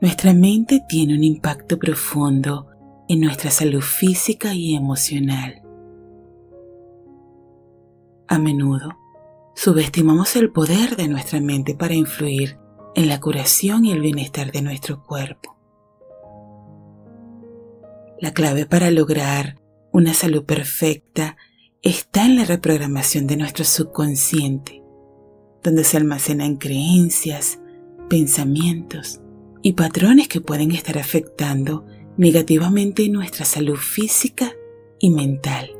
Nuestra mente tiene un impacto profundo en nuestra salud física y emocional. A menudo subestimamos el poder de nuestra mente para influir en la curación y el bienestar de nuestro cuerpo. La clave para lograr una salud perfecta está en la reprogramación de nuestro subconsciente, donde se almacenan creencias, pensamientos y patrones que pueden estar afectando negativamente nuestra salud física y mental.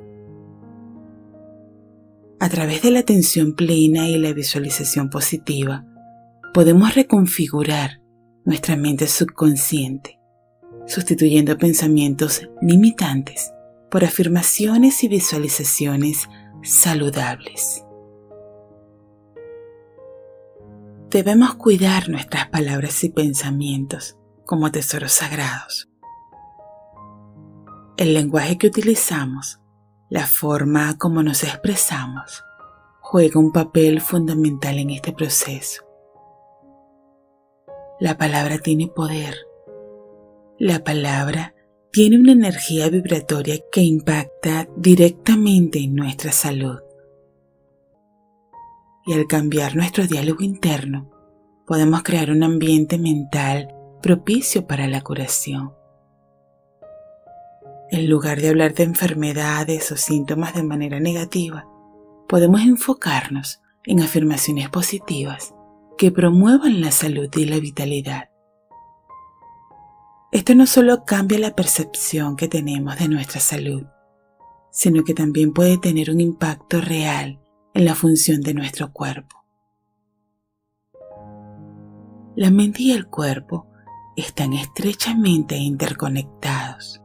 A través de la atención plena y la visualización positiva, podemos reconfigurar nuestra mente subconsciente, sustituyendo pensamientos limitantes por afirmaciones y visualizaciones saludables. Debemos cuidar nuestras palabras y pensamientos como tesoros sagrados. El lenguaje que utilizamos la forma como nos expresamos juega un papel fundamental en este proceso. La palabra tiene poder. La palabra tiene una energía vibratoria que impacta directamente en nuestra salud. Y al cambiar nuestro diálogo interno, podemos crear un ambiente mental propicio para la curación. En lugar de hablar de enfermedades o síntomas de manera negativa, podemos enfocarnos en afirmaciones positivas que promuevan la salud y la vitalidad. Esto no solo cambia la percepción que tenemos de nuestra salud, sino que también puede tener un impacto real en la función de nuestro cuerpo. La mente y el cuerpo están estrechamente interconectados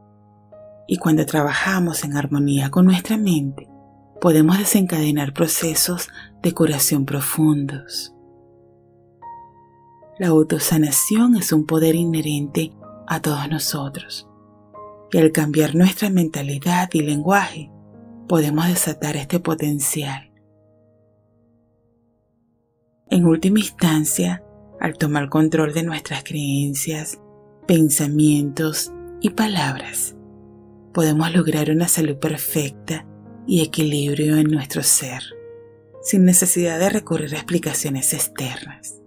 y cuando trabajamos en armonía con nuestra mente, podemos desencadenar procesos de curación profundos. La autosanación es un poder inherente a todos nosotros y al cambiar nuestra mentalidad y lenguaje, podemos desatar este potencial. En última instancia, al tomar control de nuestras creencias, pensamientos y palabras, podemos lograr una salud perfecta y equilibrio en nuestro ser, sin necesidad de recurrir a explicaciones externas.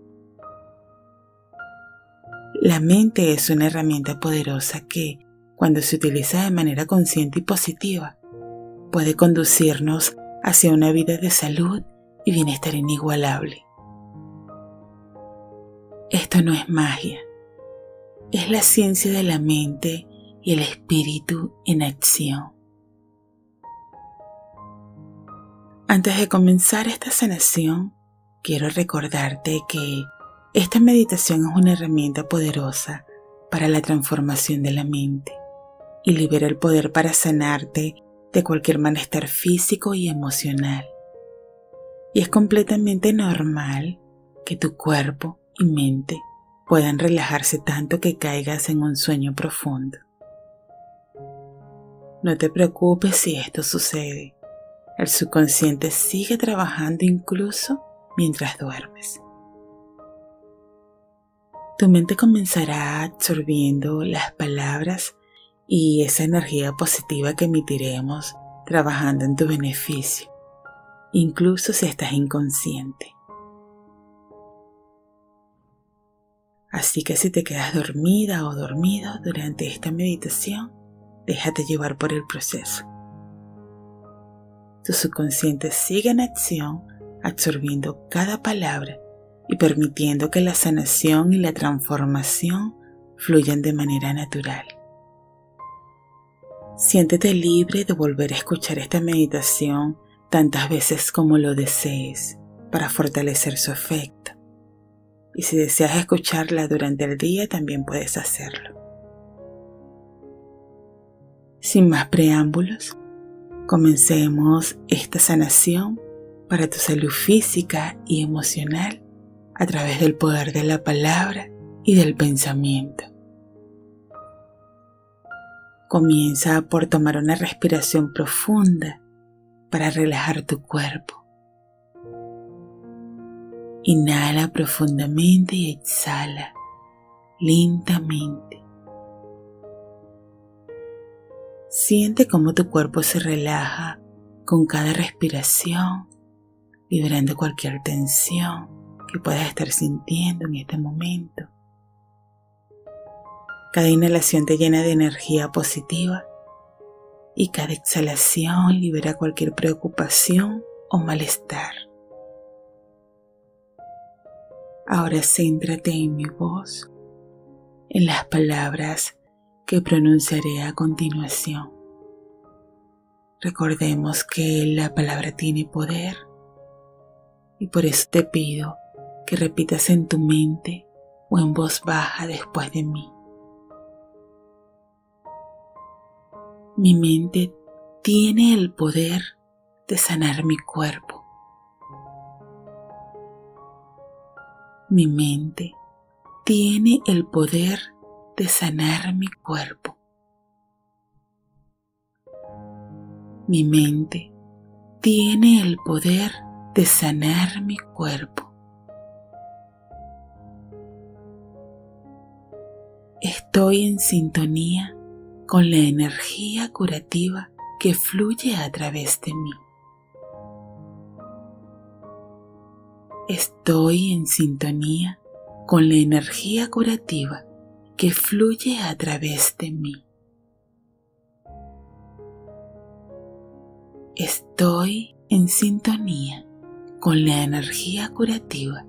La mente es una herramienta poderosa que, cuando se utiliza de manera consciente y positiva, puede conducirnos hacia una vida de salud y bienestar inigualable. Esto no es magia, es la ciencia de la mente y el espíritu en acción. Antes de comenzar esta sanación, quiero recordarte que esta meditación es una herramienta poderosa para la transformación de la mente y libera el poder para sanarte de cualquier malestar físico y emocional. Y es completamente normal que tu cuerpo y mente puedan relajarse tanto que caigas en un sueño profundo. No te preocupes si esto sucede. El subconsciente sigue trabajando incluso mientras duermes. Tu mente comenzará absorbiendo las palabras y esa energía positiva que emitiremos trabajando en tu beneficio, incluso si estás inconsciente. Así que si te quedas dormida o dormido durante esta meditación, Déjate llevar por el proceso. Tu subconsciente sigue en acción, absorbiendo cada palabra y permitiendo que la sanación y la transformación fluyan de manera natural. Siéntete libre de volver a escuchar esta meditación tantas veces como lo desees para fortalecer su efecto. Y si deseas escucharla durante el día, también puedes hacerlo. Sin más preámbulos, comencemos esta sanación para tu salud física y emocional a través del poder de la palabra y del pensamiento. Comienza por tomar una respiración profunda para relajar tu cuerpo. Inhala profundamente y exhala, lentamente. Siente cómo tu cuerpo se relaja con cada respiración, liberando cualquier tensión que puedas estar sintiendo en este momento. Cada inhalación te llena de energía positiva y cada exhalación libera cualquier preocupación o malestar. Ahora céntrate en mi voz, en las palabras que pronunciaré a continuación. Recordemos que la palabra tiene poder y por eso te pido que repitas en tu mente o en voz baja después de mí. Mi mente tiene el poder de sanar mi cuerpo. Mi mente tiene el poder de sanar mi cuerpo. Mi mente tiene el poder de sanar mi cuerpo. Estoy en sintonía con la energía curativa que fluye a través de mí. Estoy en sintonía con la energía curativa que fluye a través de mí. Estoy en sintonía con la energía curativa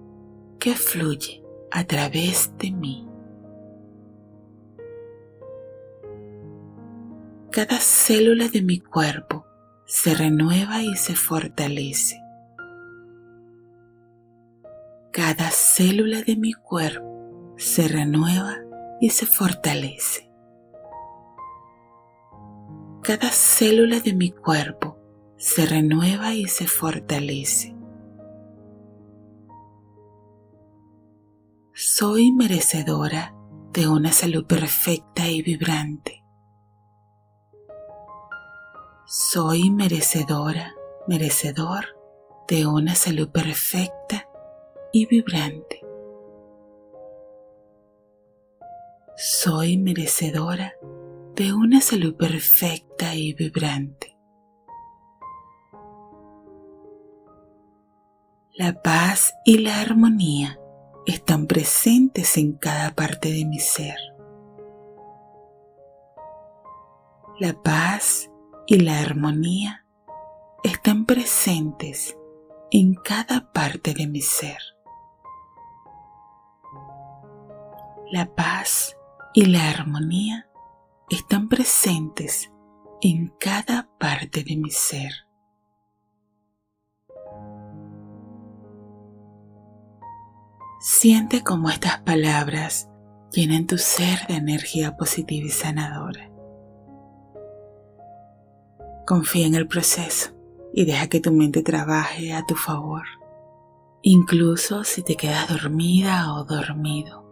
que fluye a través de mí. Cada célula de mi cuerpo se renueva y se fortalece cada célula de mi cuerpo se renueva y se fortalece. Cada célula de mi cuerpo se renueva y se fortalece. Soy merecedora de una salud perfecta y vibrante. Soy merecedora, merecedor de una salud perfecta y vibrante. Soy merecedora de una salud perfecta y vibrante. La paz y la armonía están presentes en cada parte de mi ser. La paz y la armonía están presentes en cada parte de mi ser. La paz y la armonía están presentes en cada parte de mi ser. Siente cómo estas palabras llenan tu ser de energía positiva y sanadora. Confía en el proceso y deja que tu mente trabaje a tu favor, incluso si te quedas dormida o dormido.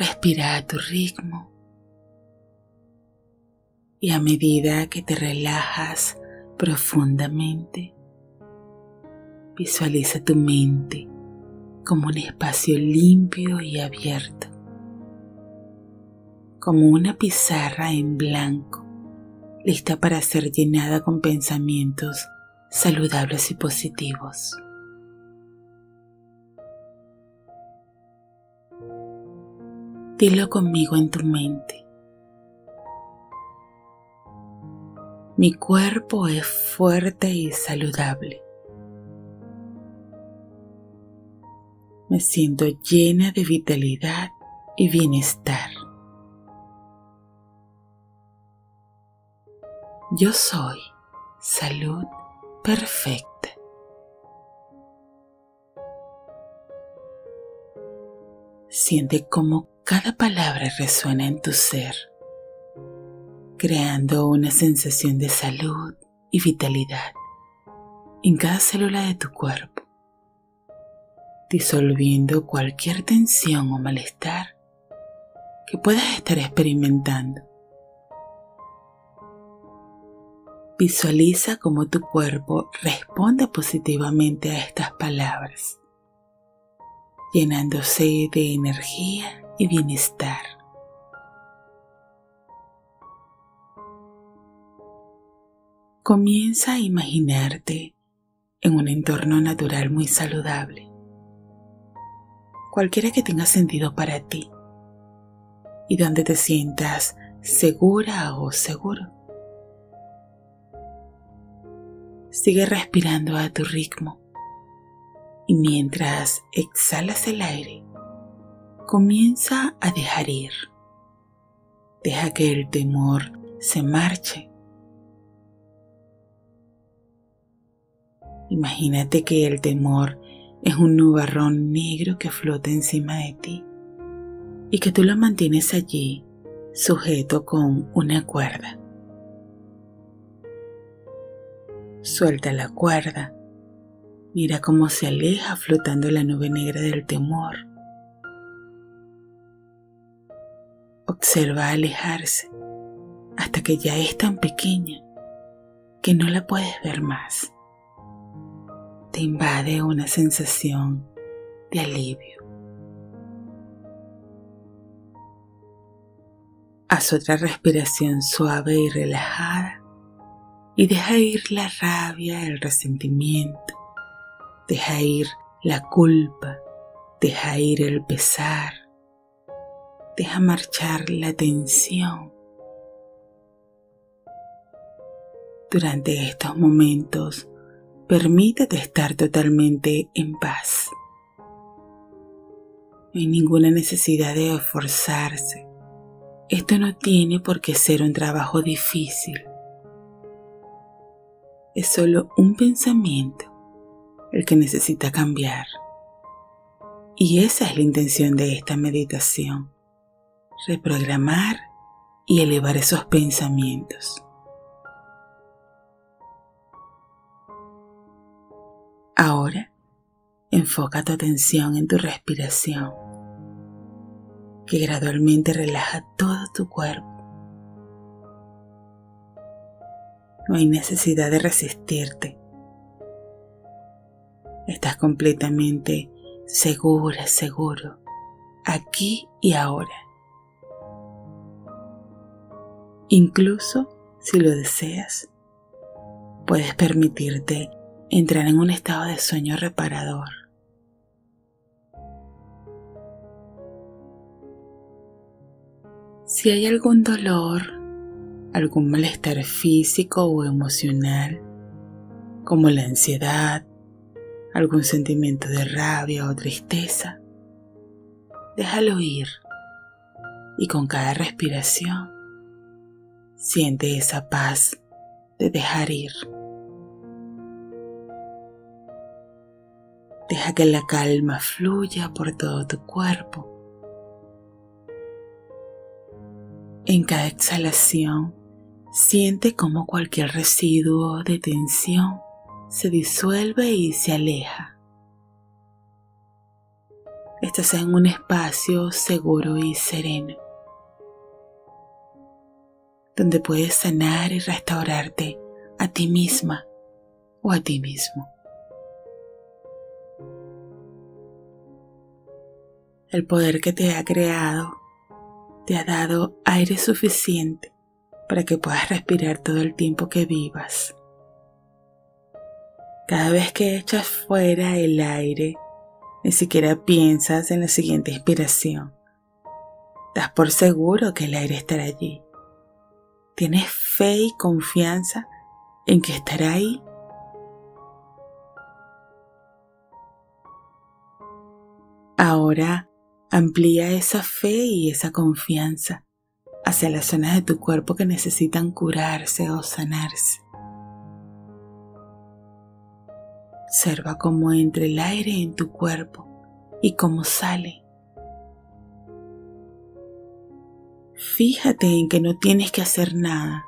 Respira a tu ritmo y a medida que te relajas profundamente, visualiza tu mente como un espacio limpio y abierto, como una pizarra en blanco, lista para ser llenada con pensamientos saludables y positivos. Dilo conmigo en tu mente. Mi cuerpo es fuerte y saludable. Me siento llena de vitalidad y bienestar. Yo soy salud perfecta. Siente cómo cada palabra resuena en tu ser, creando una sensación de salud y vitalidad en cada célula de tu cuerpo, disolviendo cualquier tensión o malestar que puedas estar experimentando. Visualiza cómo tu cuerpo responde positivamente a estas palabras llenándose de energía y bienestar. Comienza a imaginarte en un entorno natural muy saludable, cualquiera que tenga sentido para ti y donde te sientas segura o seguro. Sigue respirando a tu ritmo y mientras exhalas el aire, comienza a dejar ir. Deja que el temor se marche Imagínate que el temor es un nubarrón negro que flota encima de ti y que tú lo mantienes allí sujeto con una cuerda. Suelta la cuerda, mira cómo se aleja flotando la nube negra del temor. Observa alejarse hasta que ya es tan pequeña que no la puedes ver más te invade una sensación de alivio. Haz otra respiración suave y relajada y deja ir la rabia, el resentimiento, deja ir la culpa, deja ir el pesar, deja marchar la tensión. Durante estos momentos Permítete estar totalmente en paz. No hay ninguna necesidad de esforzarse. Esto no tiene por qué ser un trabajo difícil. Es solo un pensamiento el que necesita cambiar. Y esa es la intención de esta meditación. Reprogramar y elevar esos pensamientos. Ahora, enfoca tu atención en tu respiración, que gradualmente relaja todo tu cuerpo. No hay necesidad de resistirte. Estás completamente segura, seguro, aquí y ahora. Incluso si lo deseas, puedes permitirte entrar en un estado de sueño reparador. Si hay algún dolor, algún malestar físico o emocional, como la ansiedad, algún sentimiento de rabia o tristeza, déjalo ir y con cada respiración siente esa paz de dejar ir. Deja que la calma fluya por todo tu cuerpo. En cada exhalación, siente como cualquier residuo de tensión se disuelve y se aleja. Estás en un espacio seguro y sereno, donde puedes sanar y restaurarte a ti misma o a ti mismo. El poder que te ha creado te ha dado aire suficiente para que puedas respirar todo el tiempo que vivas. Cada vez que echas fuera el aire, ni siquiera piensas en la siguiente inspiración. Das por seguro que el aire estará allí. Tienes fe y confianza en que estará ahí. Ahora Amplía esa fe y esa confianza hacia las zonas de tu cuerpo que necesitan curarse o sanarse. Observa cómo entra el aire en tu cuerpo y cómo sale. Fíjate en que no tienes que hacer nada.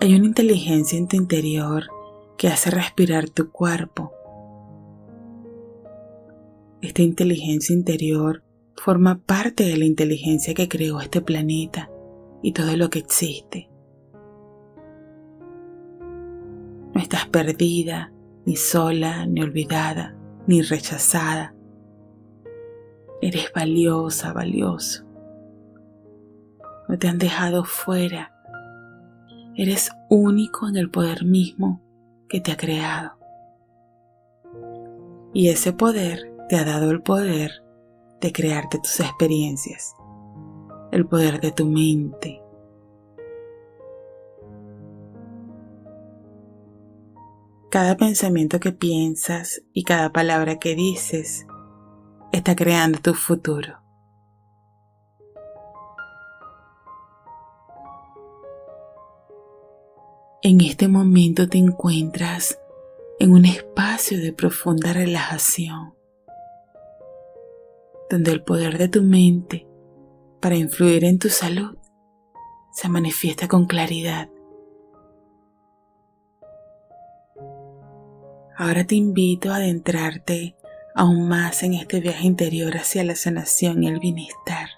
Hay una inteligencia en tu interior que hace respirar tu cuerpo esta inteligencia interior forma parte de la inteligencia que creó este planeta y todo lo que existe. No estás perdida, ni sola, ni olvidada, ni rechazada, Eres valiosa, valioso. No te han dejado fuera. Eres único en el poder mismo que te ha creado. Y ese poder te ha dado el poder de crearte tus experiencias, el poder de tu mente. Cada pensamiento que piensas y cada palabra que dices está creando tu futuro. En este momento te encuentras en un espacio de profunda relajación, donde el poder de tu mente para influir en tu salud se manifiesta con claridad. Ahora te invito a adentrarte aún más en este viaje interior hacia la sanación y el bienestar.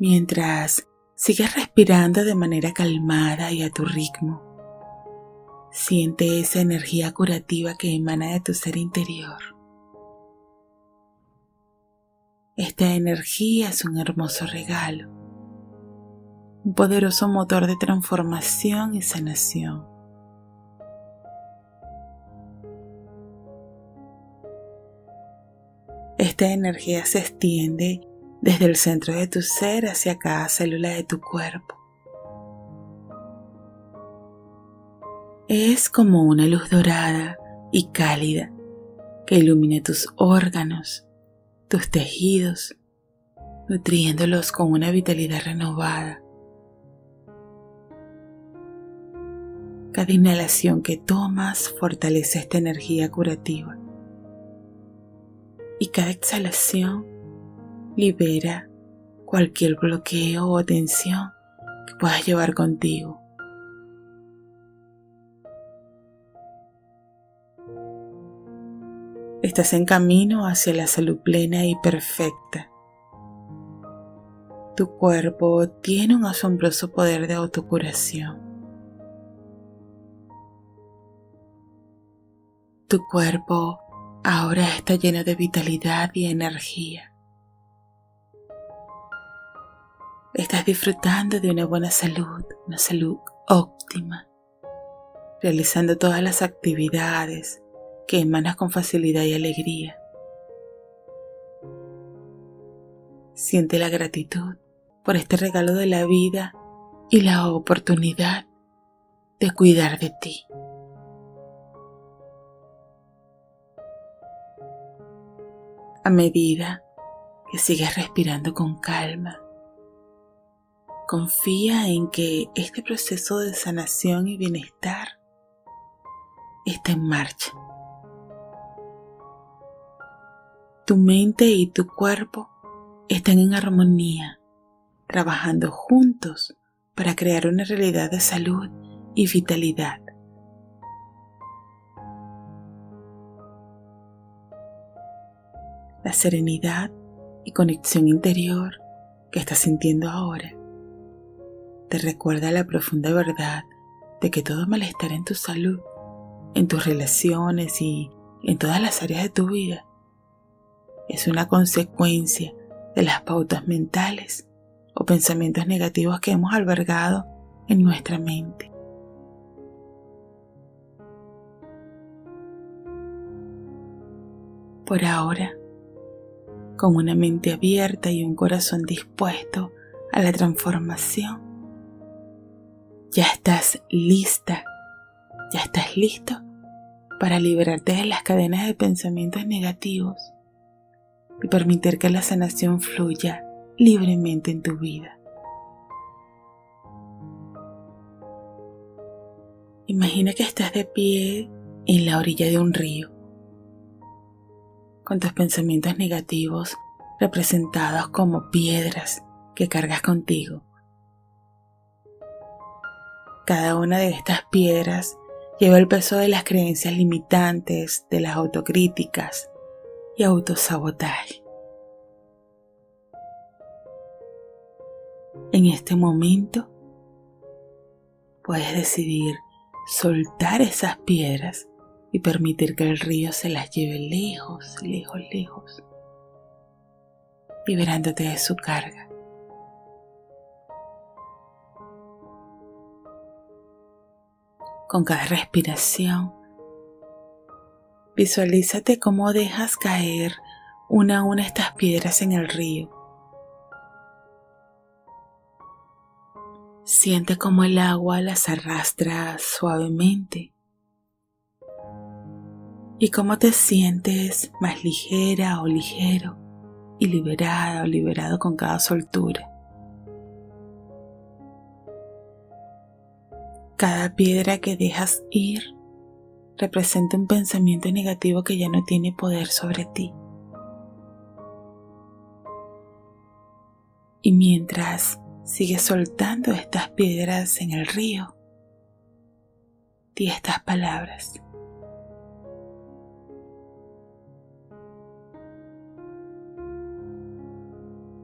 Mientras sigues respirando de manera calmada y a tu ritmo, siente esa energía curativa que emana de tu ser interior. Esta energía es un hermoso regalo, un poderoso motor de transformación y sanación. Esta energía se extiende desde el centro de tu ser hacia cada célula de tu cuerpo. Es como una luz dorada y cálida que ilumina tus órganos, tus tejidos, nutriéndolos con una vitalidad renovada. Cada inhalación que tomas fortalece esta energía curativa y cada exhalación libera cualquier bloqueo o tensión que puedas llevar contigo. Estás en camino hacia la salud plena y perfecta. Tu cuerpo tiene un asombroso poder de autocuración. Tu cuerpo ahora está lleno de vitalidad y energía. Estás disfrutando de una buena salud, una salud óptima, realizando todas las actividades que emanas con facilidad y alegría. Siente la gratitud por este regalo de la vida y la oportunidad de cuidar de ti. a medida que sigues respirando con calma. Confía en que este proceso de sanación y bienestar está en marcha. Tu mente y tu cuerpo están en armonía, trabajando juntos para crear una realidad de salud y vitalidad. la serenidad y conexión interior que estás sintiendo ahora te recuerda la profunda verdad de que todo malestar en tu salud, en tus relaciones y en todas las áreas de tu vida es una consecuencia de las pautas mentales o pensamientos negativos que hemos albergado en nuestra mente. Por ahora, con una mente abierta y un corazón dispuesto a la transformación. Ya estás lista, ya estás listo para liberarte de las cadenas de pensamientos negativos y permitir que la sanación fluya libremente en tu vida. Imagina que estás de pie en la orilla de un río con tus pensamientos negativos representados como piedras que cargas contigo. Cada una de estas piedras lleva el peso de las creencias limitantes, de las autocríticas y autosabotaje. En este momento puedes decidir soltar esas piedras y permitir que el río se las lleve lejos, lejos, lejos, liberándote de su carga. Con cada respiración, visualízate cómo dejas caer una a una estas piedras en el río. Siente cómo el agua las arrastra suavemente y cómo te sientes más ligera o ligero y liberada o liberado con cada soltura. Cada piedra que dejas ir representa un pensamiento negativo que ya no tiene poder sobre ti. Y mientras sigues soltando estas piedras en el río, di estas palabras.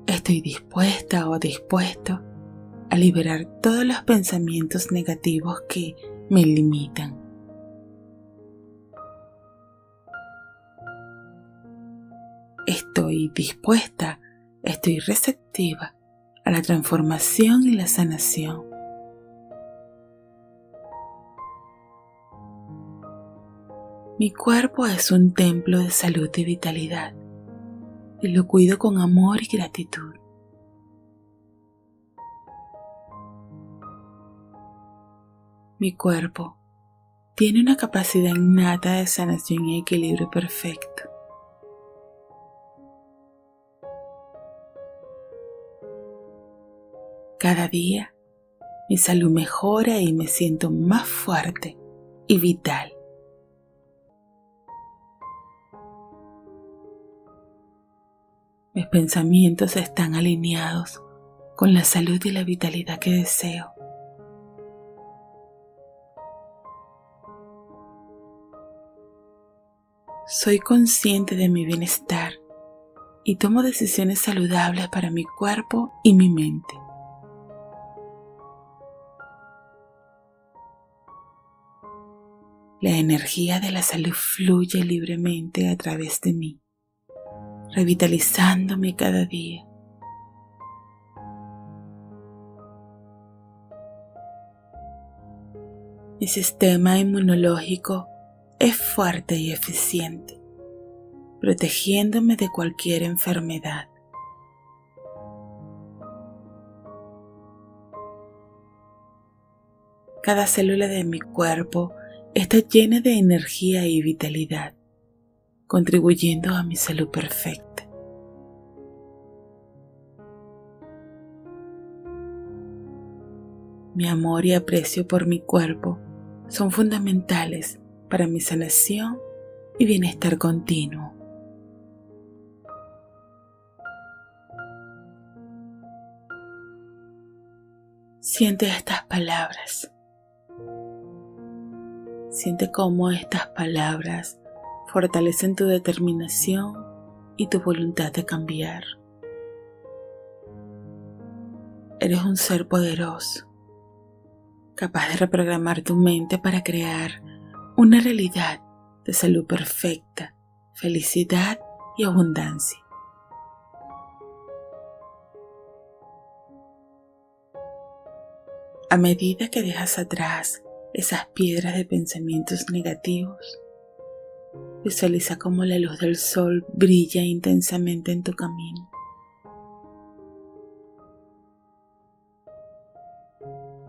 Estoy dispuesta o dispuesto a liberar todos los pensamientos negativos que me limitan. Estoy dispuesta, estoy receptiva a la transformación y la sanación. Mi cuerpo es un templo de salud y vitalidad y lo cuido con amor y gratitud. Mi cuerpo tiene una capacidad innata de sanación y equilibrio perfecto. Cada día mi salud mejora y me siento más fuerte y vital. Mis pensamientos están alineados con la salud y la vitalidad que deseo. Soy consciente de mi bienestar y tomo decisiones saludables para mi cuerpo y mi mente. La energía de la salud fluye libremente a través de mí, revitalizándome cada día. Mi sistema inmunológico es fuerte y eficiente, protegiéndome de cualquier enfermedad. Cada célula de mi cuerpo está llena de energía y vitalidad, contribuyendo a mi salud perfecta. Mi amor y aprecio por mi cuerpo son fundamentales para mi sanación y bienestar continuo. Siente estas palabras. Siente cómo estas palabras fortalecen tu determinación y tu voluntad de cambiar. Eres un ser poderoso, capaz de reprogramar tu mente para crear una realidad de salud perfecta, felicidad y abundancia. A medida que dejas atrás esas piedras de pensamientos negativos, visualiza cómo la luz del sol brilla intensamente en tu camino.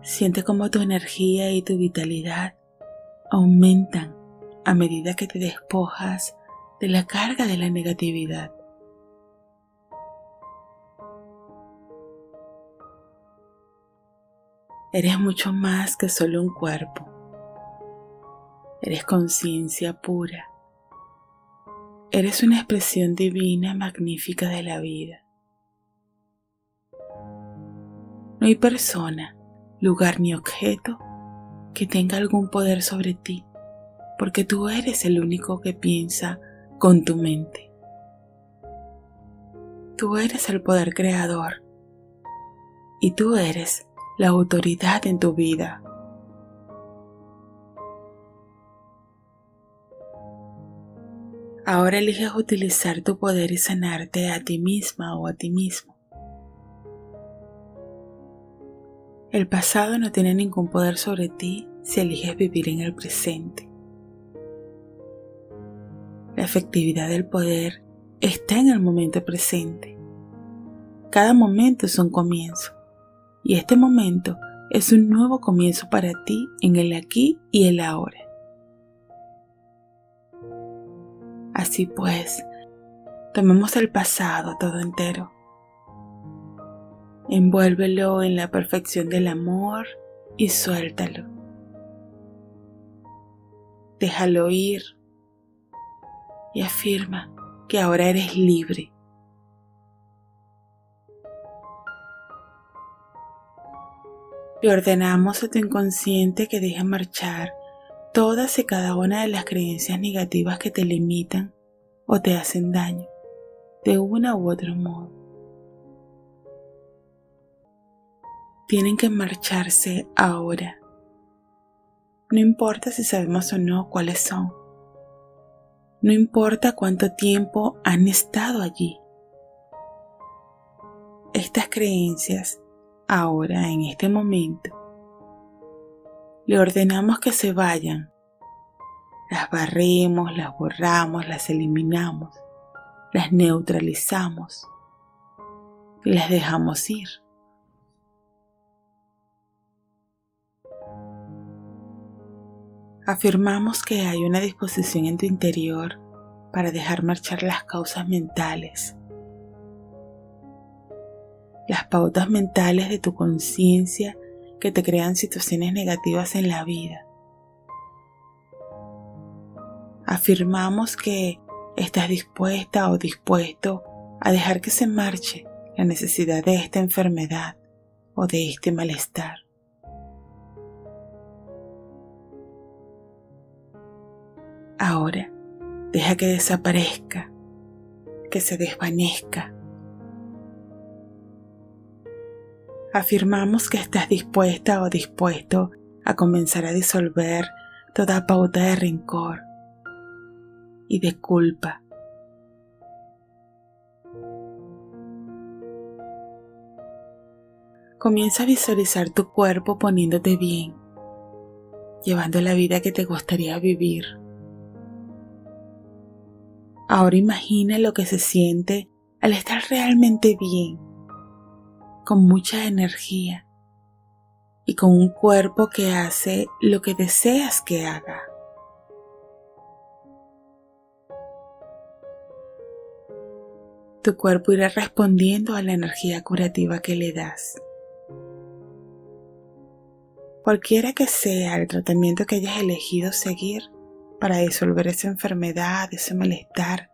Siente cómo tu energía y tu vitalidad aumentan a medida que te despojas de la carga de la negatividad. Eres mucho más que solo un cuerpo. Eres conciencia pura. Eres una expresión divina magnífica de la vida. No hay persona, lugar ni objeto que tenga algún poder sobre ti, porque tú eres el único que piensa con tu mente. Tú eres el poder creador y tú eres la autoridad en tu vida. Ahora eliges utilizar tu poder y sanarte a ti misma o a ti mismo. El pasado no tiene ningún poder sobre ti si eliges vivir en el presente. La efectividad del poder está en el momento presente. Cada momento es un comienzo y este momento es un nuevo comienzo para ti en el aquí y el ahora. Así pues, tomemos el pasado todo entero. Envuélvelo en la perfección del amor y suéltalo. Déjalo ir y afirma que ahora eres libre. Le ordenamos a tu inconsciente que deje marchar todas y cada una de las creencias negativas que te limitan o te hacen daño, de una u otro modo. Tienen que marcharse ahora. No importa si sabemos o no cuáles son. No importa cuánto tiempo han estado allí. Estas creencias, ahora, en este momento, le ordenamos que se vayan. Las barremos, las borramos, las eliminamos, las neutralizamos y las dejamos ir. Afirmamos que hay una disposición en tu interior para dejar marchar las causas mentales, las pautas mentales de tu conciencia que te crean situaciones negativas en la vida. Afirmamos que estás dispuesta o dispuesto a dejar que se marche la necesidad de esta enfermedad o de este malestar. Ahora, deja que desaparezca, que se desvanezca. Afirmamos que estás dispuesta o dispuesto a comenzar a disolver toda pauta de rencor y de culpa. Comienza a visualizar tu cuerpo poniéndote bien, llevando la vida que te gustaría vivir. Ahora imagina lo que se siente al estar realmente bien, con mucha energía y con un cuerpo que hace lo que deseas que haga. Tu cuerpo irá respondiendo a la energía curativa que le das. Cualquiera que sea el tratamiento que hayas elegido seguir, para disolver esa enfermedad, ese malestar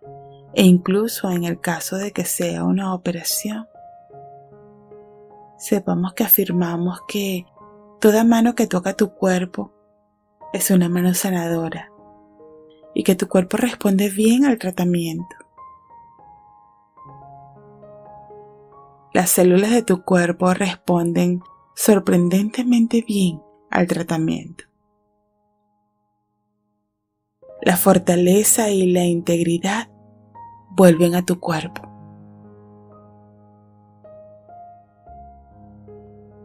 e incluso en el caso de que sea una operación. Sepamos que afirmamos que toda mano que toca tu cuerpo es una mano sanadora y que tu cuerpo responde bien al tratamiento. Las células de tu cuerpo responden sorprendentemente bien al tratamiento la fortaleza y la integridad vuelven a tu cuerpo.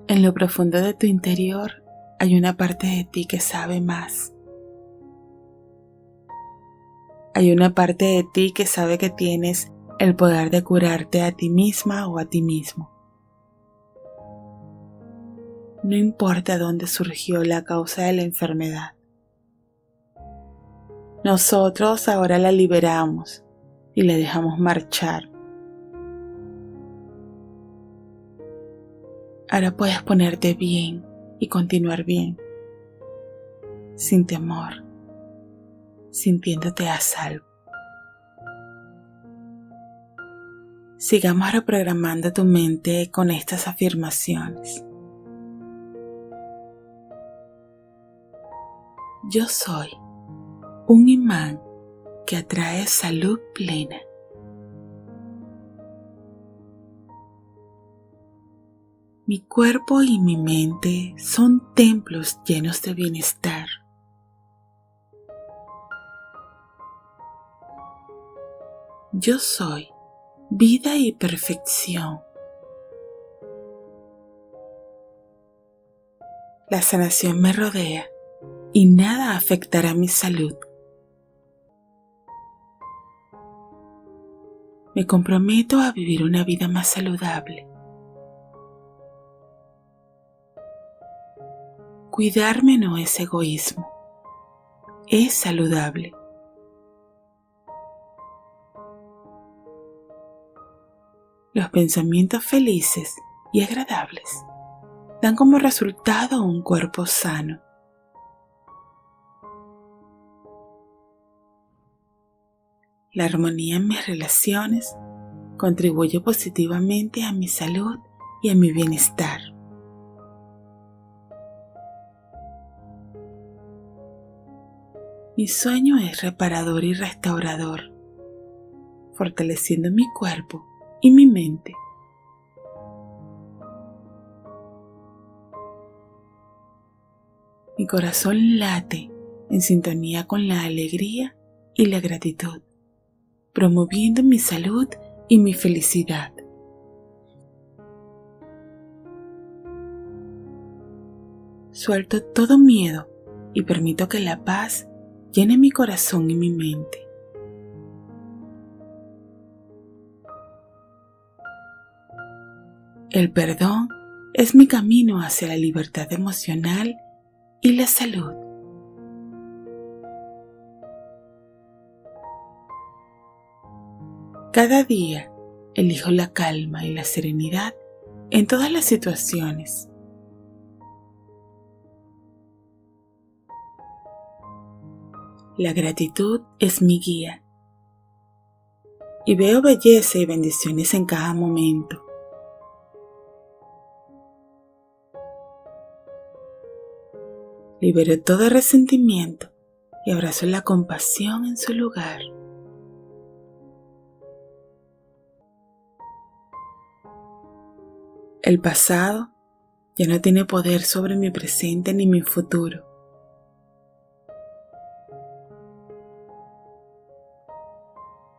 En lo profundo de tu interior hay una parte de ti que sabe más. Hay una parte de ti que sabe que tienes el poder de curarte a ti misma o a ti mismo. No importa dónde surgió la causa de la enfermedad. Nosotros ahora la liberamos y la dejamos marchar. Ahora puedes ponerte bien y continuar bien, sin temor, sintiéndote a salvo. Sigamos reprogramando tu mente con estas afirmaciones. Yo soy un imán que atrae salud plena. Mi cuerpo y mi mente son templos llenos de bienestar. yo soy vida y perfección. La sanación me rodea y nada afectará mi salud. Me comprometo a vivir una vida más saludable. Cuidarme no es egoísmo, es saludable. Los pensamientos felices y agradables dan como resultado un cuerpo sano. La armonía en mis relaciones contribuye positivamente a mi salud y a mi bienestar. Mi sueño es reparador y restaurador, fortaleciendo mi cuerpo y mi mente. Mi corazón late en sintonía con la alegría y la gratitud, promoviendo mi salud y mi felicidad. Suelto todo miedo y permito que la paz llene mi corazón y mi mente. El perdón es mi camino hacia la libertad emocional y la salud. Cada día elijo la calma y la serenidad en todas las situaciones. La gratitud es mi guía y veo belleza y bendiciones en cada momento. Libero todo resentimiento y abrazo la compasión en su lugar. El pasado ya no tiene poder sobre mi presente ni mi futuro.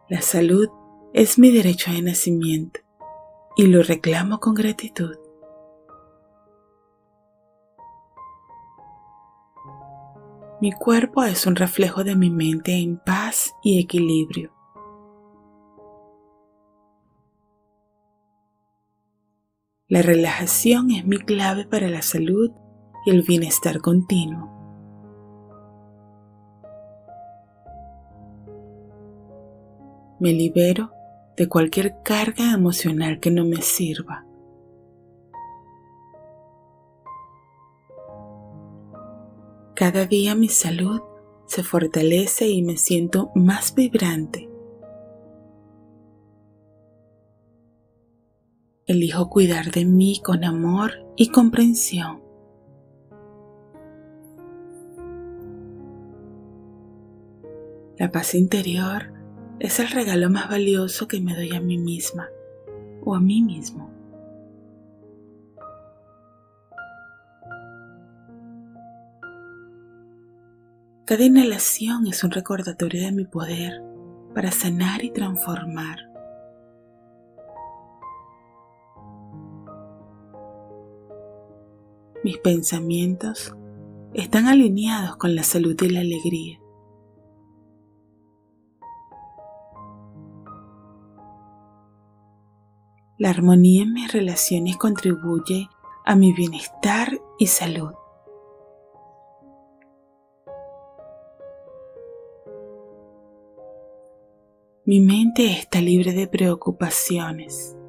La salud es mi derecho de nacimiento y lo reclamo con gratitud. Mi cuerpo es un reflejo de mi mente en paz y equilibrio. La relajación es mi clave para la salud y el bienestar continuo. Me libero de cualquier carga emocional que no me sirva. Cada día mi salud se fortalece y me siento más vibrante. Elijo cuidar de mí con amor y comprensión. La paz interior es el regalo más valioso que me doy a mí misma o a mí mismo. Cada inhalación es un recordatorio de mi poder para sanar y transformar. Mis pensamientos están alineados con la salud y la alegría. La armonía en mis relaciones contribuye a mi bienestar y salud. Mi mente está libre de preocupaciones.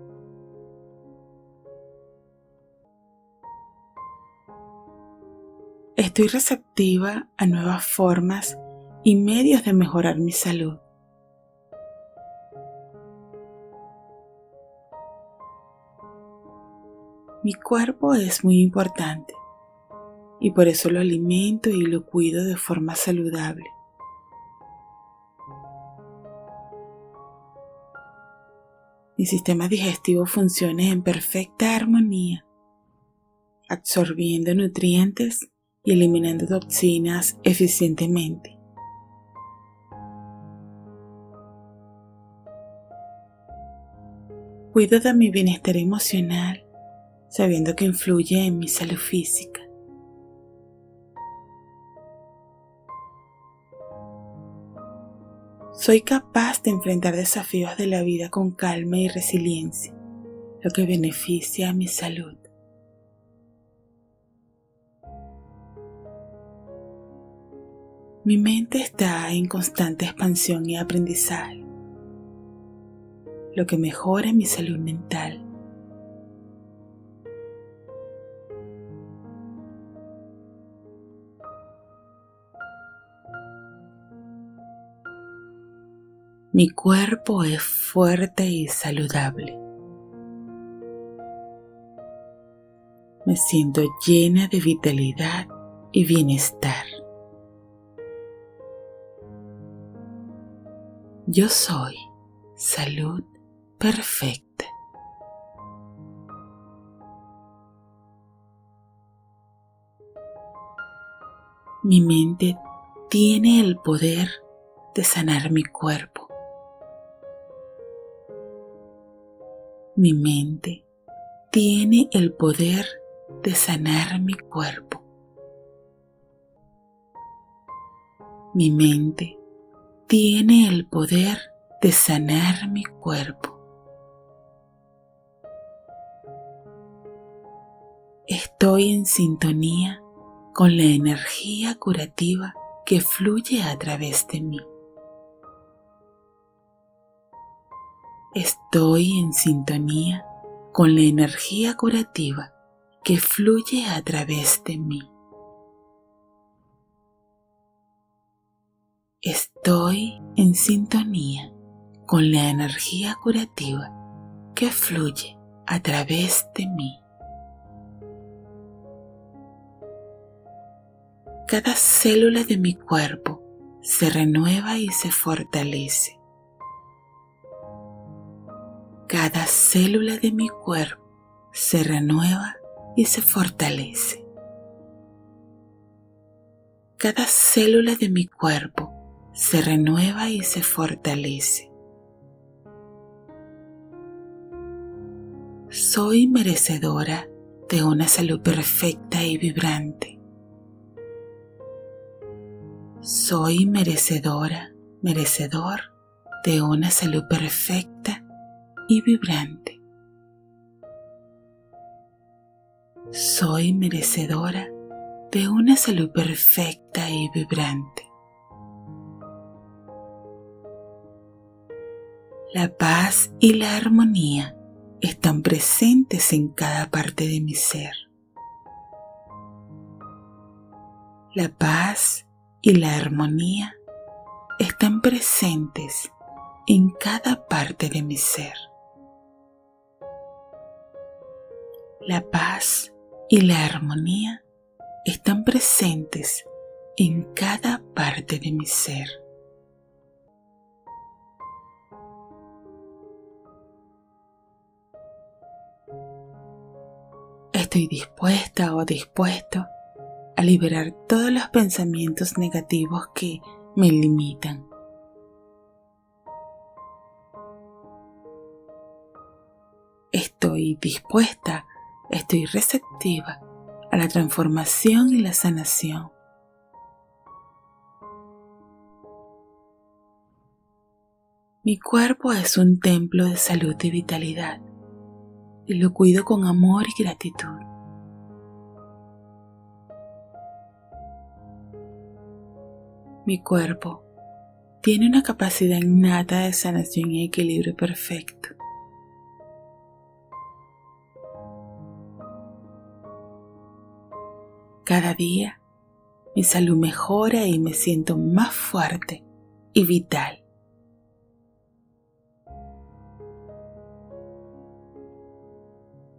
Estoy receptiva a nuevas formas y medios de mejorar mi salud. Mi cuerpo es muy importante y por eso lo alimento y lo cuido de forma saludable. mi sistema digestivo funcione en perfecta armonía, absorbiendo nutrientes y eliminando toxinas eficientemente. Cuido de mi bienestar emocional sabiendo que influye en mi salud física. Soy capaz de enfrentar desafíos de la vida con calma y resiliencia, lo que beneficia a mi salud. Mi mente está en constante expansión y aprendizaje, lo que mejora mi salud mental. Mi cuerpo es fuerte y saludable. Me siento llena de vitalidad y bienestar. Yo soy salud perfecta. Mi mente tiene el poder de sanar mi cuerpo. Mi mente tiene el poder de sanar mi cuerpo. Mi mente tiene el poder de sanar mi cuerpo. Estoy en sintonía con la energía curativa que fluye a través de mí. Estoy en sintonía con la energía curativa que fluye a través de mí. Estoy en sintonía con la energía curativa que fluye a través de mí. Cada célula de mi cuerpo se renueva y se fortalece cada célula de mi cuerpo se renueva y se fortalece. Cada célula de mi cuerpo se renueva y se fortalece. Soy merecedora de una salud perfecta y vibrante. Soy merecedora, merecedor de una salud perfecta y vibrante. Soy merecedora de una salud perfecta y vibrante. La paz y la armonía están presentes en cada parte de mi ser. La paz y la armonía están presentes en cada parte de mi ser. la paz y la armonía están presentes en cada parte de mi ser. Estoy dispuesta o dispuesto a liberar todos los pensamientos negativos que me limitan. Estoy dispuesta estoy receptiva a la transformación y la sanación. Mi cuerpo es un templo de salud y vitalidad y lo cuido con amor y gratitud. Mi cuerpo tiene una capacidad innata de sanación y equilibrio perfecto. Cada día mi salud mejora y me siento más fuerte y vital.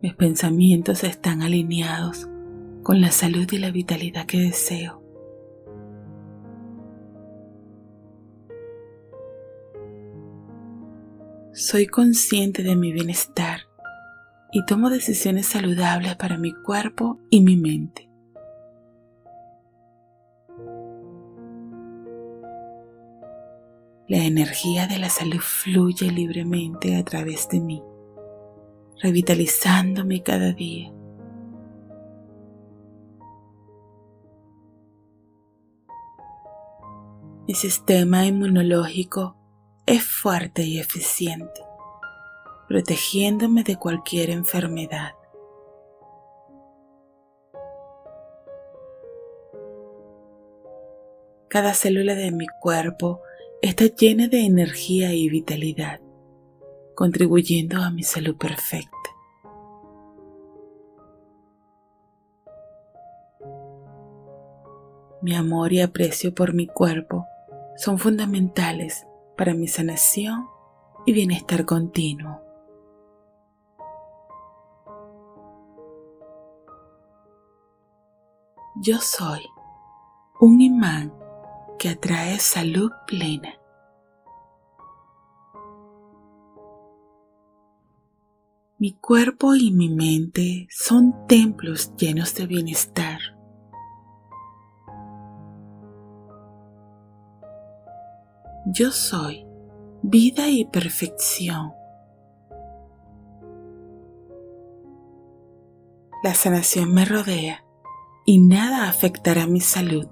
Mis pensamientos están alineados con la salud y la vitalidad que deseo. Soy consciente de mi bienestar y tomo decisiones saludables para mi cuerpo y mi mente. La energía de la salud fluye libremente a través de mí revitalizándome cada día. Mi sistema inmunológico es fuerte y eficiente, protegiéndome de cualquier enfermedad. Cada célula de mi cuerpo está llena de energía y vitalidad, contribuyendo a mi salud perfecta. Mi amor y aprecio por mi cuerpo son fundamentales para mi sanación y bienestar continuo. Yo soy un imán que atrae salud plena. Mi cuerpo y mi mente son templos llenos de bienestar. Yo soy vida y perfección. La sanación me rodea y nada afectará mi salud.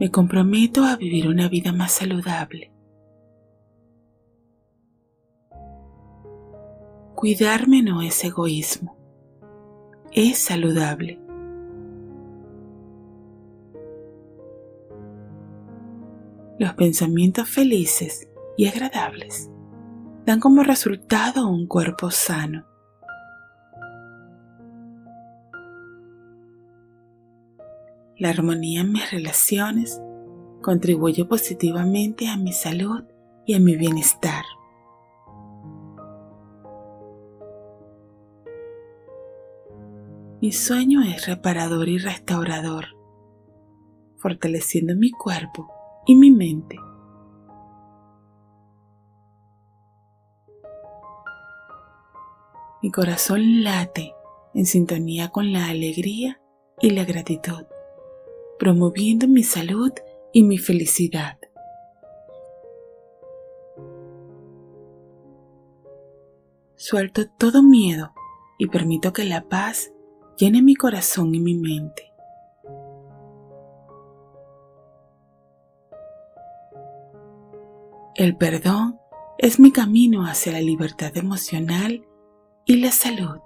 Me comprometo a vivir una vida más saludable. Cuidarme no es egoísmo, es saludable. Los pensamientos felices y agradables dan como resultado un cuerpo sano. La armonía en mis relaciones contribuye positivamente a mi salud y a mi bienestar. Mi sueño es reparador y restaurador, fortaleciendo mi cuerpo y mi mente. Mi corazón late en sintonía con la alegría y la gratitud, promoviendo mi salud y mi felicidad. Suelto todo miedo y permito que la paz llene mi corazón y mi mente. El perdón es mi camino hacia la libertad emocional y la salud.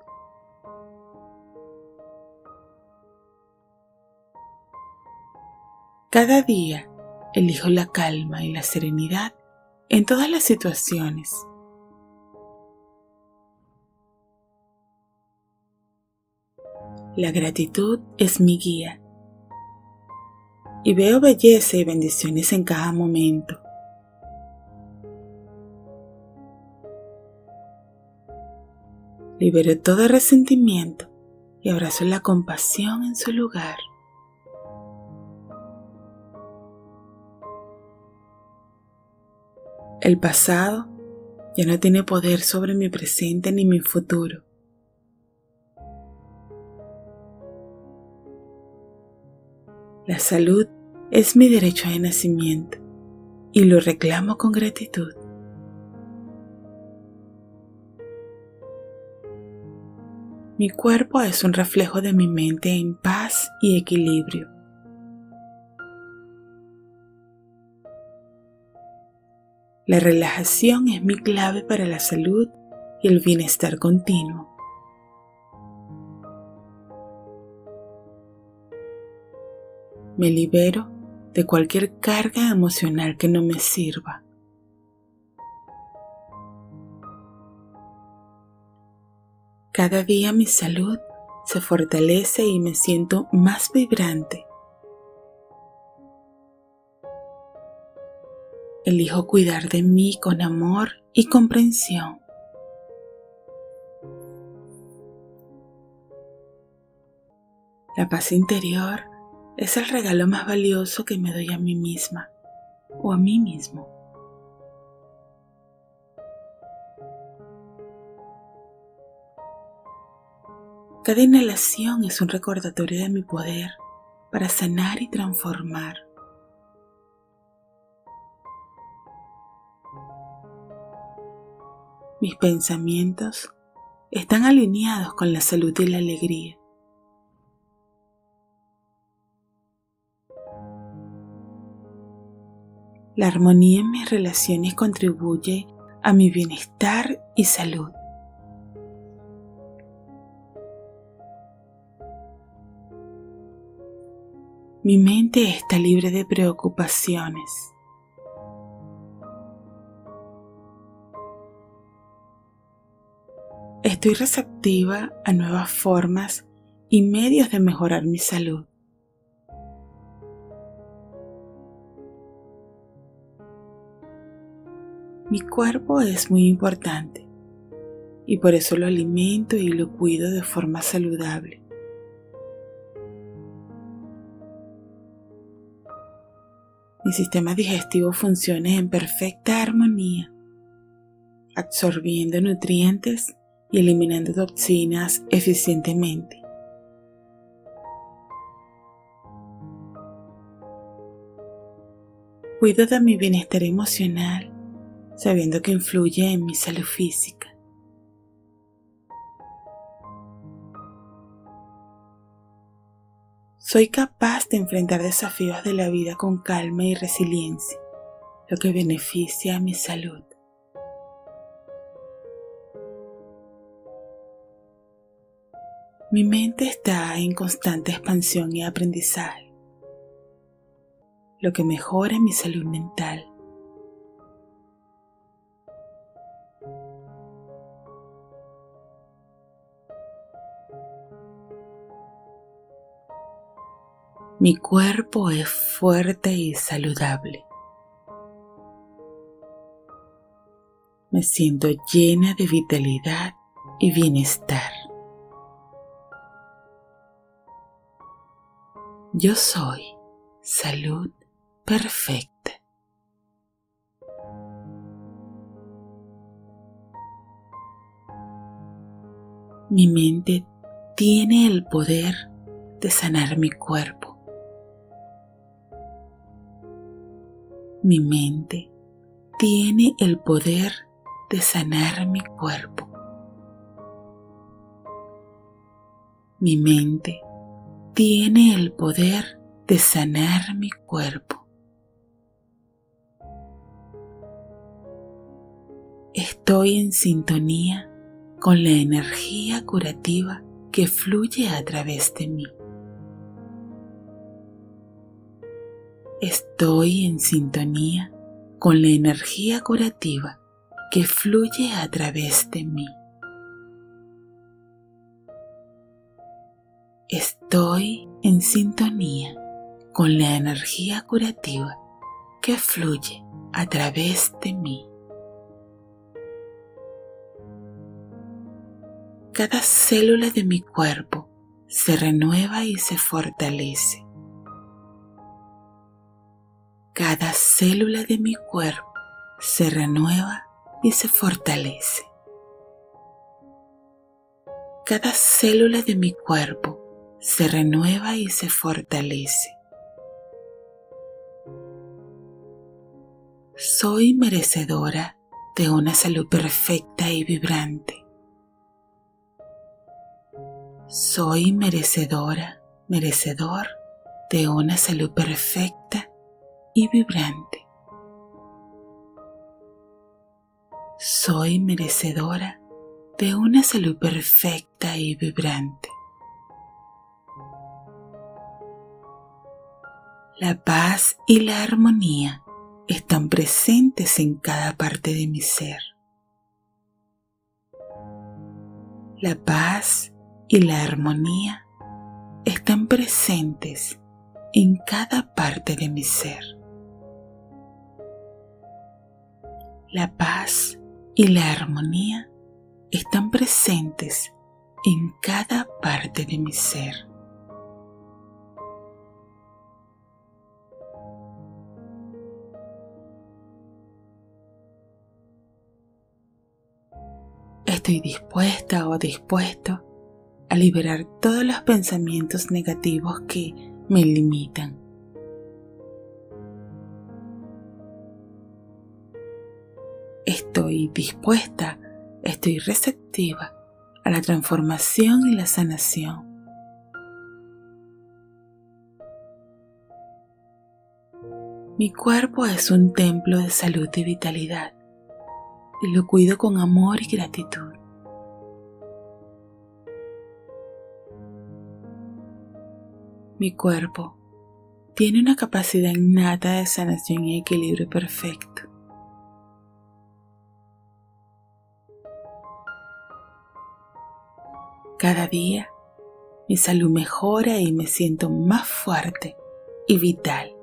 Cada día elijo la calma y la serenidad en todas las situaciones. La gratitud es mi guía y veo belleza y bendiciones en cada momento. Libero todo resentimiento y abrazo la compasión en su lugar. El pasado ya no tiene poder sobre mi presente ni mi futuro. La salud es mi derecho de nacimiento y lo reclamo con gratitud. Mi cuerpo es un reflejo de mi mente en paz y equilibrio. La relajación es mi clave para la salud y el bienestar continuo. Me libero de cualquier carga emocional que no me sirva. Cada día mi salud se fortalece y me siento más vibrante. Elijo cuidar de mí con amor y comprensión. La paz interior es el regalo más valioso que me doy a mí misma o a mí mismo. Cada inhalación es un recordatorio de mi poder para sanar y transformar. mis pensamientos están alineados con la salud y la alegría. La armonía en mis relaciones contribuye a mi bienestar y salud. Mi mente está libre de preocupaciones. Estoy receptiva a nuevas formas y medios de mejorar mi salud. Mi cuerpo es muy importante y por eso lo alimento y lo cuido de forma saludable. Mi sistema digestivo funciona en perfecta armonía, absorbiendo nutrientes y eliminando toxinas eficientemente. Cuido de mi bienestar emocional sabiendo que influye en mi salud física. Soy capaz de enfrentar desafíos de la vida con calma y resiliencia, lo que beneficia a mi salud. Mi mente está en constante expansión y aprendizaje, lo que mejora mi salud mental. Mi cuerpo es fuerte y saludable. Me siento llena de vitalidad y bienestar. Yo soy salud perfecta. Mi mente tiene el poder de sanar mi cuerpo. Mi mente tiene el poder de sanar mi cuerpo. Mi mente tiene el poder de sanar mi cuerpo. Estoy en sintonía con la energía curativa que fluye a través de mí. Estoy en sintonía con la energía curativa que fluye a través de mí. Estoy en sintonía con la energía curativa que fluye a través de mí. Cada célula de mi cuerpo se renueva y se fortalece cada célula de mi cuerpo se renueva y se fortalece. Cada célula de mi cuerpo se renueva y se fortalece. Soy merecedora de una salud perfecta y vibrante. Soy merecedora, merecedor de una salud perfecta y vibrante. Soy merecedora de una salud perfecta y vibrante. La paz y la armonía están presentes en cada parte de mi ser. La paz y la armonía están presentes en cada parte de mi ser. La paz y la armonía están presentes en cada parte de mi ser. Estoy dispuesta o dispuesto a liberar todos los pensamientos negativos que me limitan estoy dispuesta estoy receptiva a la transformación y la sanación. Mi cuerpo es un templo de salud y vitalidad y lo cuido con amor y gratitud. Mi cuerpo tiene una capacidad innata de sanación y equilibrio perfecto. Cada día mi salud mejora y me siento más fuerte y vital.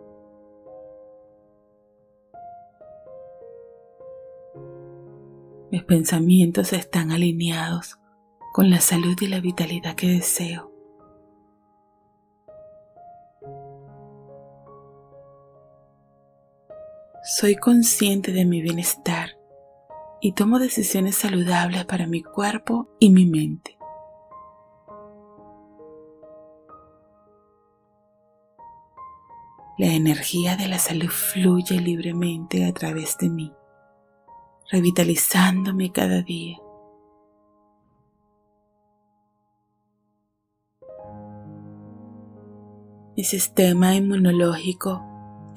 Mis pensamientos están alineados con la salud y la vitalidad que deseo. Soy consciente de mi bienestar y tomo decisiones saludables para mi cuerpo y mi mente. La energía de la salud fluye libremente a través de mí, revitalizándome cada día. Mi sistema inmunológico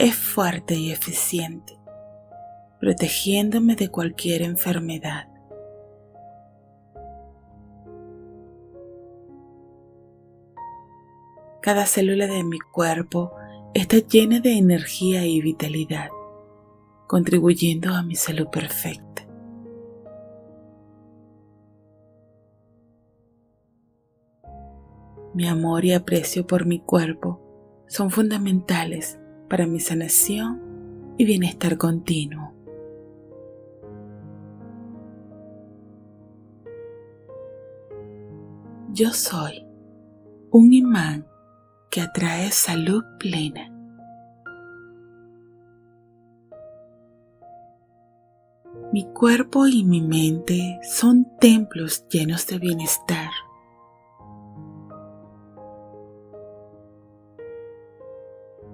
es fuerte y eficiente, protegiéndome de cualquier enfermedad. Cada célula de mi cuerpo está llena de energía y vitalidad, contribuyendo a mi salud perfecta. Mi amor y aprecio por mi cuerpo son fundamentales para mi sanación y bienestar continuo. Yo soy un imán que atrae salud plena. Mi cuerpo y mi mente son templos llenos de bienestar.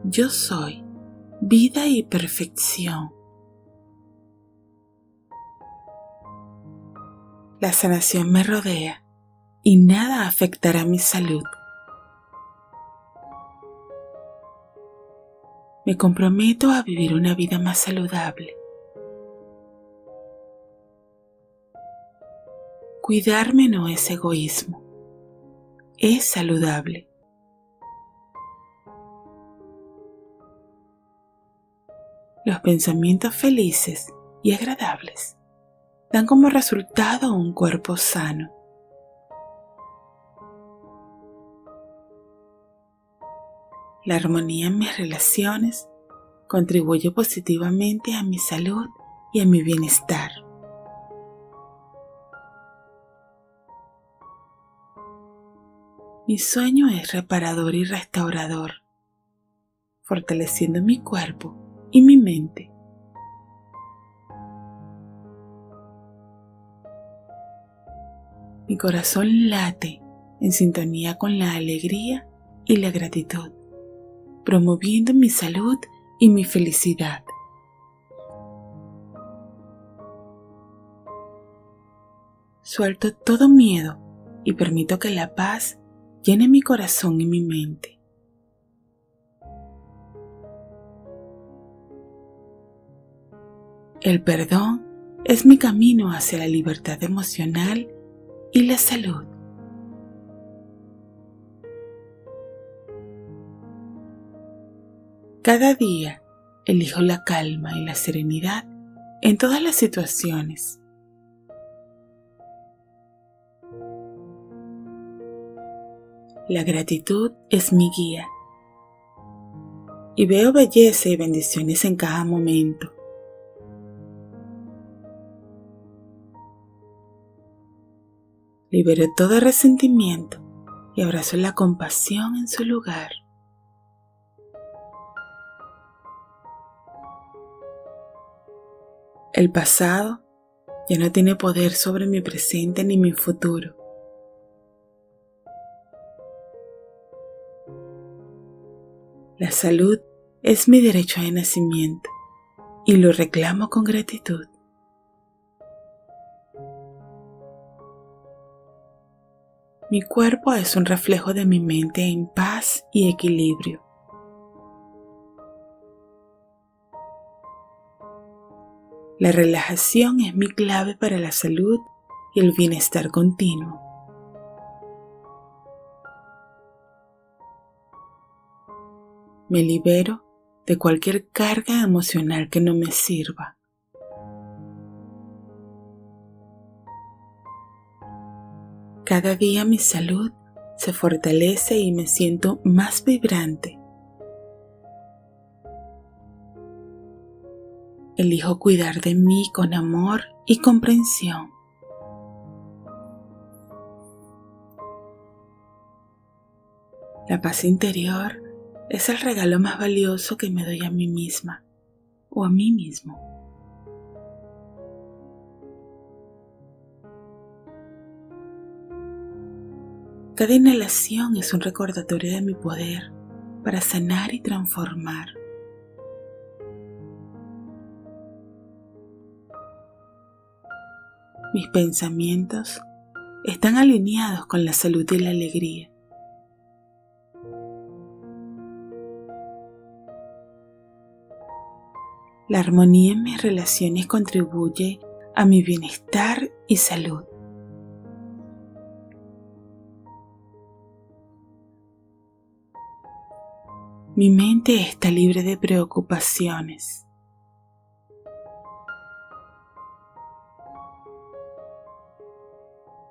Yo soy vida y perfección. La sanación me rodea y nada afectará mi salud me comprometo a vivir una vida más saludable. Cuidarme no es egoísmo, es saludable. Los pensamientos felices y agradables dan como resultado un cuerpo sano. La armonía en mis relaciones contribuye positivamente a mi salud y a mi bienestar. Mi sueño es reparador y restaurador, fortaleciendo mi cuerpo y mi mente. Mi corazón late en sintonía con la alegría y la gratitud promoviendo mi salud y mi felicidad. Suelto todo miedo y permito que la paz llene mi corazón y mi mente. El perdón es mi camino hacia la libertad emocional y la salud. Cada día elijo la calma y la serenidad en todas las situaciones. La gratitud es mi guía y veo belleza y bendiciones en cada momento. Libero todo resentimiento y abrazo la compasión en su lugar. El pasado ya no tiene poder sobre mi presente ni mi futuro. La salud es mi derecho de nacimiento y lo reclamo con gratitud. Mi cuerpo es un reflejo de mi mente en paz y equilibrio. La relajación es mi clave para la salud y el bienestar continuo. Me libero de cualquier carga emocional que no me sirva. Cada día mi salud se fortalece y me siento más vibrante. Elijo cuidar de mí con amor y comprensión. La paz interior es el regalo más valioso que me doy a mí misma o a mí mismo. Cada inhalación es un recordatorio de mi poder para sanar y transformar. Mis pensamientos están alineados con la salud y la alegría. La armonía en mis relaciones contribuye a mi bienestar y salud. Mi mente está libre de preocupaciones.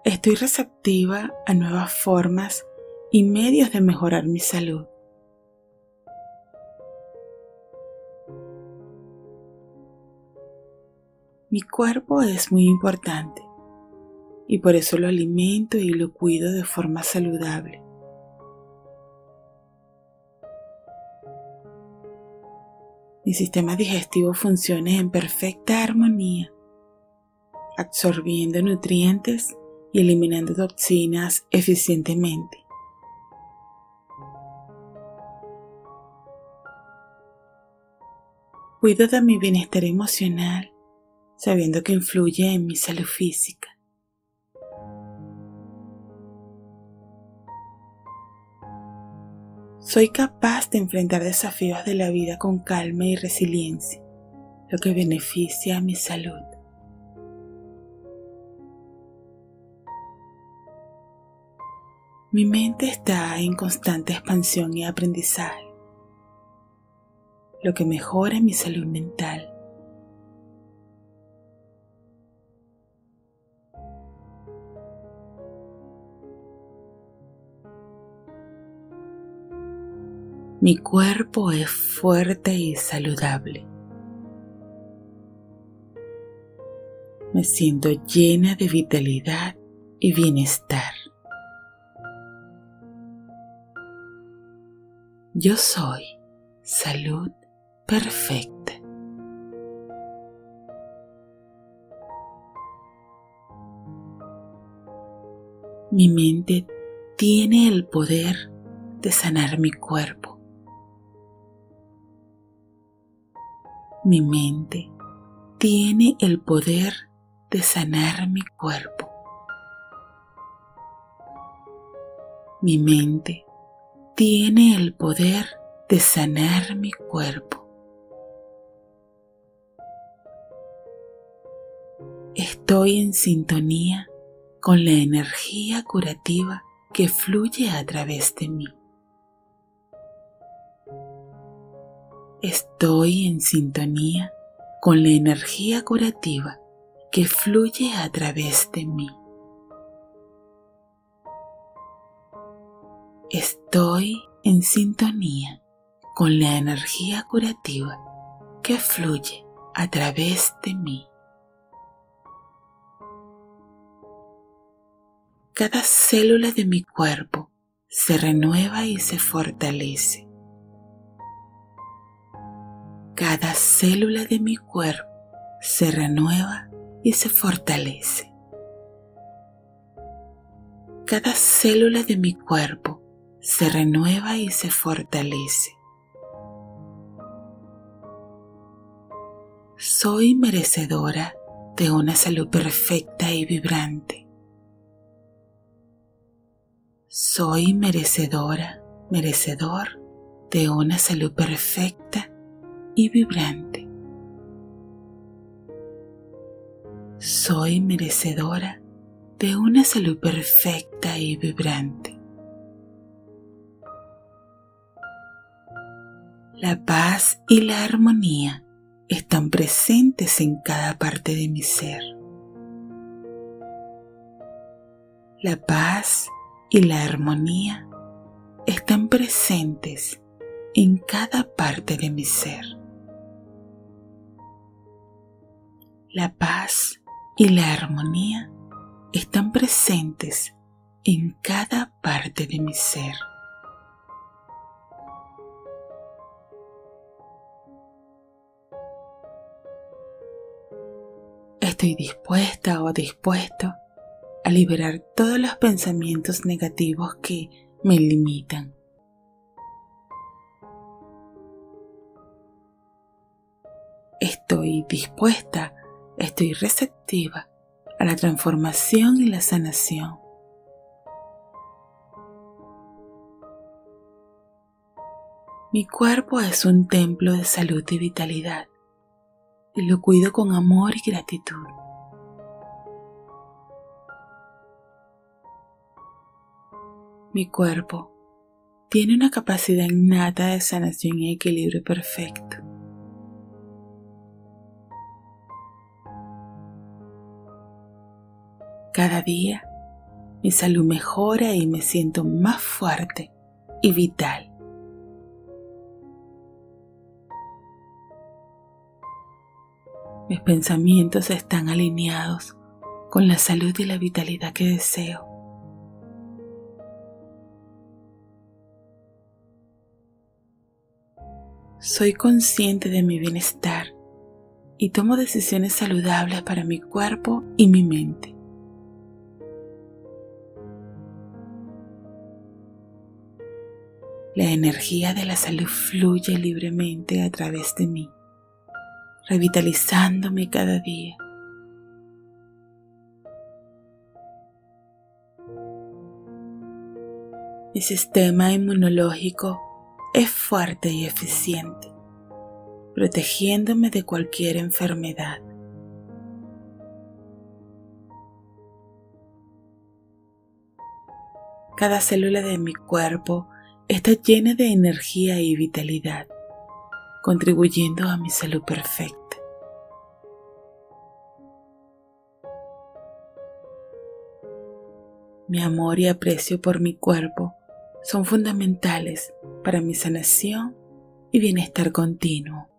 Estoy receptiva a nuevas formas y medios de mejorar mi salud. Mi cuerpo es muy importante y por eso lo alimento y lo cuido de forma saludable. Mi sistema digestivo funciona en perfecta armonía, absorbiendo nutrientes y eliminando toxinas eficientemente. Cuido de mi bienestar emocional sabiendo que influye en mi salud física. Soy capaz de enfrentar desafíos de la vida con calma y resiliencia, lo que beneficia a mi salud. Mi mente está en constante expansión y aprendizaje, lo que mejora mi salud mental. Mi cuerpo es fuerte y saludable. Me siento llena de vitalidad y bienestar. Yo soy salud perfecta. Mi mente tiene el poder de sanar mi cuerpo. Mi mente tiene el poder de sanar mi cuerpo. Mi mente tiene el poder de sanar mi cuerpo. Estoy en sintonía con la energía curativa que fluye a través de mí. Estoy en sintonía con la energía curativa que fluye a través de mí. Estoy en sintonía con la energía curativa que fluye a través de mí. Cada célula de mi cuerpo se renueva y se fortalece. Cada célula de mi cuerpo se renueva y se fortalece. Cada célula de mi cuerpo se renueva y se fortalece. Soy merecedora de una salud perfecta y vibrante. Soy merecedora, merecedor de una salud perfecta y vibrante. Soy merecedora de una salud perfecta y vibrante. La paz y la armonía están presentes en cada parte de mi ser. La paz y la armonía están presentes en cada parte de mi ser. La paz y la armonía están presentes en cada parte de mi ser. Estoy dispuesta o dispuesto a liberar todos los pensamientos negativos que me limitan. Estoy dispuesta, estoy receptiva a la transformación y la sanación. Mi cuerpo es un templo de salud y vitalidad y lo cuido con amor y gratitud. Mi cuerpo tiene una capacidad innata de sanación y equilibrio perfecto. Cada día mi salud mejora y me siento más fuerte y vital. Mis pensamientos están alineados con la salud y la vitalidad que deseo. Soy consciente de mi bienestar y tomo decisiones saludables para mi cuerpo y mi mente. La energía de la salud fluye libremente a través de mí, revitalizándome cada día. Mi sistema inmunológico es fuerte y eficiente, protegiéndome de cualquier enfermedad. Cada célula de mi cuerpo está llena de energía y vitalidad, contribuyendo a mi salud perfecta. Mi amor y aprecio por mi cuerpo son fundamentales para mi sanación y bienestar continuo.